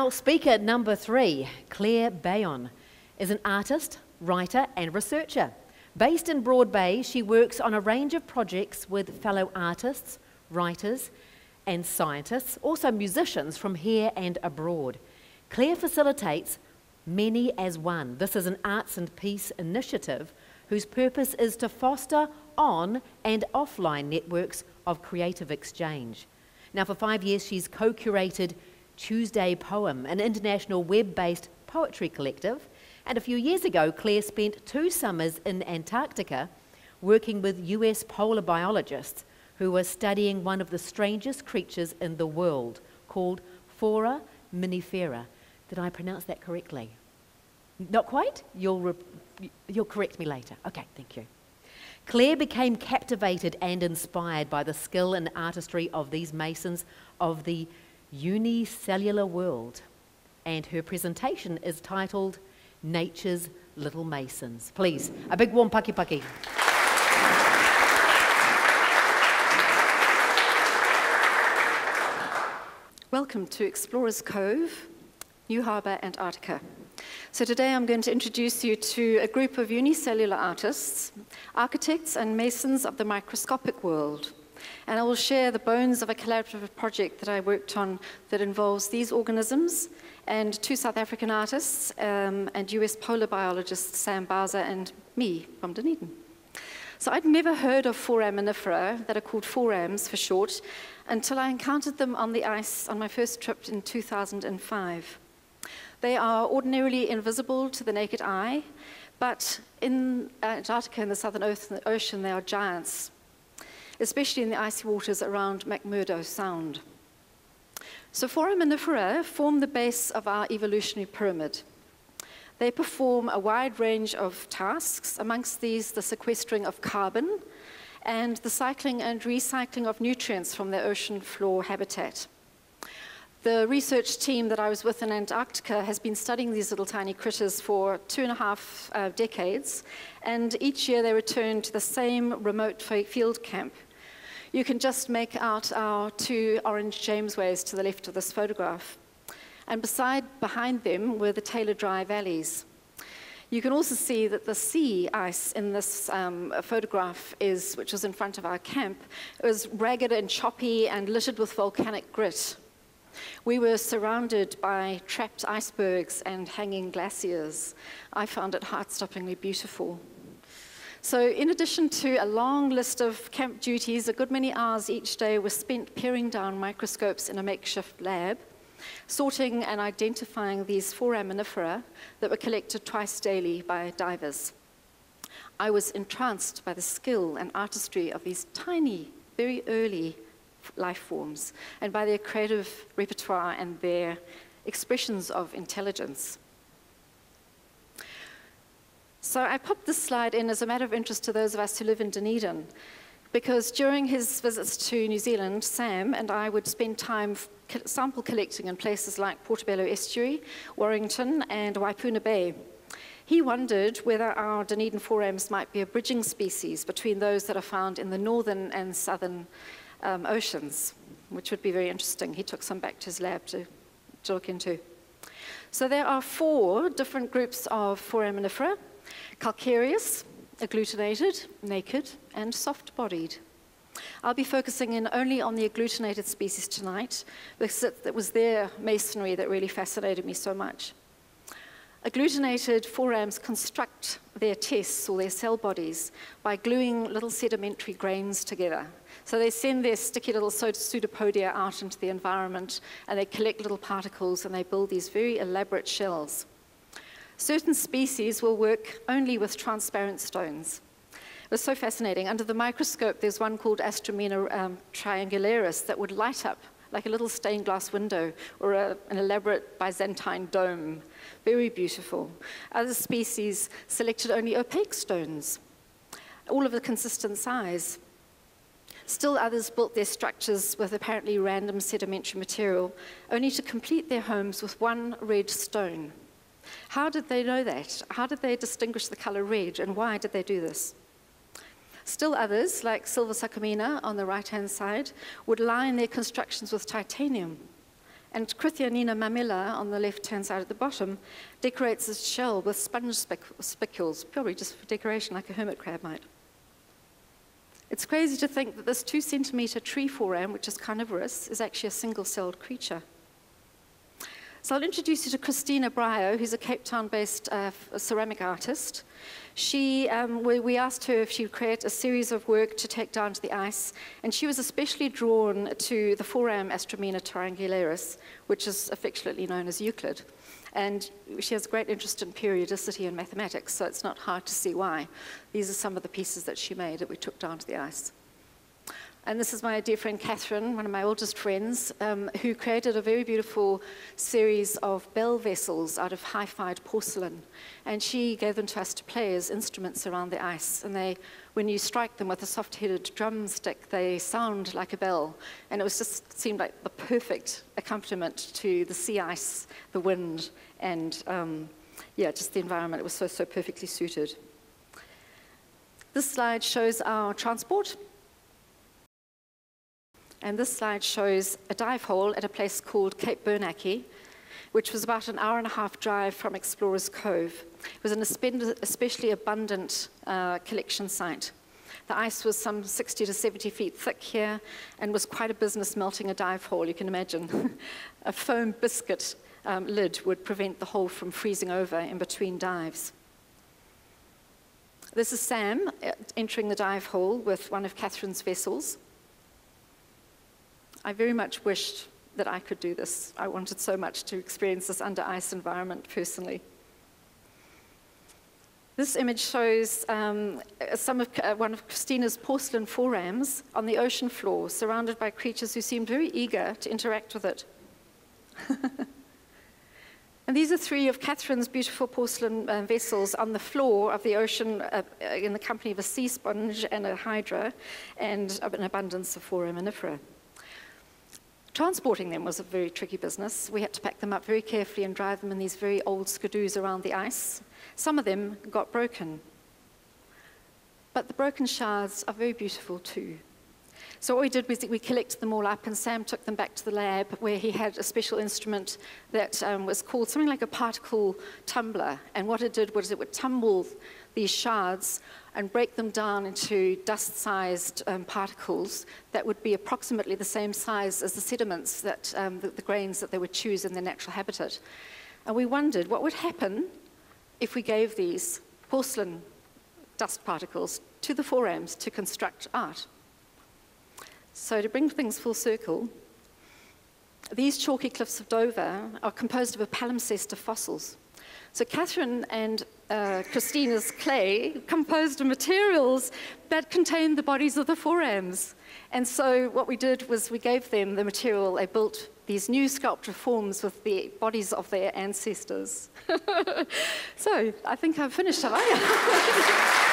Our speaker number three, Claire Beynon, is an artist, writer, and researcher. Based in Broad Bay, she works on a range of projects with fellow artists, writers, and scientists, also musicians from here and abroad. Claire facilitates Many as One. This is an arts and peace initiative whose purpose is to foster on and offline networks of creative exchange. Now, for five years, she's co curated Tuesday Poem, an international web based poetry collective. And a few years ago, Claire spent two summers in Antarctica working with US polar biologists who were studying one of the strangest creatures in the world called Phora minifera. Did I pronounce that correctly? Not quite? You'll, you'll correct me later. Okay, thank you. Claire became captivated and inspired by the skill and artistry of these masons of the unicellular world. And her presentation is titled Nature's Little Masons. Please, a big warm paki paki. Welcome to Explorers Cove, New Harbour, Antarctica. So today I'm going to introduce you to a group of unicellular artists, architects and masons of the microscopic world. And I will share the bones of a collaborative project that I worked on that involves these organisms and two South African artists um, and US polar biologist Sam Bowser and me from Dunedin. So I'd never heard of foraminifera that are called forams for short until I encountered them on the ice on my first trip in 2005. They are ordinarily invisible to the naked eye, but in Antarctica and the Southern Ocean, they are giants, especially in the icy waters around McMurdo Sound. So foraminifera form the base of our evolutionary pyramid. They perform a wide range of tasks, amongst these the sequestering of carbon and the cycling and recycling of nutrients from their ocean floor habitat. The research team that I was with in Antarctica has been studying these little tiny critters for two and a half uh, decades, and each year they return to the same remote field camp. You can just make out our two orange Jamesways to the left of this photograph. And beside, behind them were the Taylor Dry valleys. You can also see that the sea ice in this um, photograph is, which was in front of our camp, was ragged and choppy and littered with volcanic grit. We were surrounded by trapped icebergs and hanging glaciers. I found it heart-stoppingly beautiful. So in addition to a long list of camp duties, a good many hours each day were spent peering down microscopes in a makeshift lab, sorting and identifying these foraminifera that were collected twice daily by divers. I was entranced by the skill and artistry of these tiny, very early life forms and by their creative repertoire and their expressions of intelligence. So I popped this slide in as a matter of interest to those of us who live in Dunedin, because during his visits to New Zealand, Sam and I would spend time sample collecting in places like Portobello Estuary, Warrington, and Waipuna Bay. He wondered whether our Dunedin forams might be a bridging species between those that are found in the northern and southern um, oceans, which would be very interesting. He took some back to his lab to, to look into. So there are four different groups of foraminifera, calcareous, agglutinated, naked, and soft-bodied. I'll be focusing in only on the agglutinated species tonight, because it, it was their masonry that really fascinated me so much. Agglutinated forams construct their tests or their cell bodies by gluing little sedimentary grains together. So they send their sticky little pseudopodia out into the environment and they collect little particles and they build these very elaborate shells. Certain species will work only with transparent stones. It was so fascinating. Under the microscope, there's one called Astrammina um, triangularis that would light up like a little stained glass window or a, an elaborate Byzantine dome. Very beautiful. Other species selected only opaque stones, all of a consistent size. Still others built their structures with apparently random sedimentary material, only to complete their homes with one red stone. How did they know that? How did they distinguish the color red, and why did they do this? Still others, like Silva Sacomina on the right-hand side, would line their constructions with titanium And Nina Mamela, on the left-hand side at the bottom, decorates its shell with sponge spic spicules, probably just for decoration, like a hermit crab might. It's crazy to think that this two centimeter tree foram, which is carnivorous, is actually a single-celled creature. So I'll introduce you to Christina Bryer, who's a Cape Town-based uh, ceramic artist. She, um, we, we, asked her if she would create a series of work to take down to the ice, and she was especially drawn to the foram Astrammina triangularis, which is affectionately known as Euclid. And she has a great interest in periodicity and mathematics, so it's not hard to see why. These are some of the pieces that she made that we took down to the ice. And this is my dear friend Catherine, one of my oldest friends, um, who created a very beautiful series of bell vessels out of high-fired porcelain. And she gave them to us to play as instruments around the ice. And they, when you strike them with a soft-headed drumstick, they sound like a bell. And it was just seemed like the perfect accompaniment to the sea ice, the wind, and um, yeah, just the environment. It was so, so perfectly suited. This slide shows our transport. And this slide shows a dive hole at a place called Cape Bernacchi, which was about an hour and a half drive from Explorers Cove. It was an especially abundant uh, collection site. The ice was some 60 to 70 feet thick here and was quite a business melting a dive hole, you can imagine. a foam biscuit um, lid would prevent the hole from freezing over in between dives. This is Sam uh, entering the dive hole with one of Catherine's vessels. I very much wished that I could do this. I wanted so much to experience this under ice environment personally. This image shows um, some of, uh, one of Christina's porcelain forams on the ocean floor, surrounded by creatures who seemed very eager to interact with it. and these are three of Catherine's beautiful porcelain uh, vessels on the floor of the ocean uh, uh in the company of a sea sponge and a hydra and an abundance of foraminifera. Transporting them was a very tricky business. We had to pack them up very carefully and drive them in these very old skidoos around the ice. Some of them got broken. But the broken shards are very beautiful too. So what we did was we collected them all up and Sam took them back to the lab where he had a special instrument that um, was called something like a particle tumbler. And what it did was it would tumble these shards and break them down into dust-sized um, particles that would be approximately the same size as the sediments, that, um, the, the grains that they would choose in their natural habitat. And we wondered what would happen if we gave these porcelain dust particles to the forams to construct art. So to bring things full circle, these chalky cliffs of Dover are composed of a palimpsest of fossils. So Catherine and uh, Christina's clay composed of materials that contained the bodies of the forams. And so what we did was we gave them the material, they built these new sculpture forms with the bodies of their ancestors. so I think I've finished, have I?